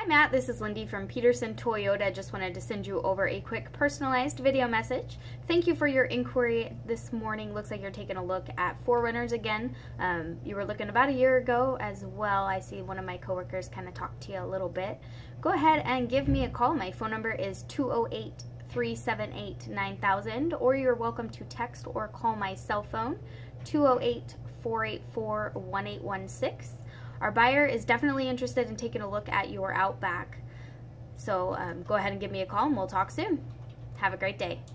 Hi Matt, this is Lindi from Peterson Toyota. Just wanted to send you over a quick personalized video message. Thank you for your inquiry this morning. Looks like you're taking a look at 4Runners again. Um, you were looking about a year ago as well. I see one of my coworkers kind of talked to you a little bit. Go ahead and give me a call. My phone number is 208 378 9000 or you're welcome to text or call my cell phone 208 484 1816. Our buyer is definitely interested in taking a look at your Outback. So um, go ahead and give me a call and we'll talk soon. Have a great day.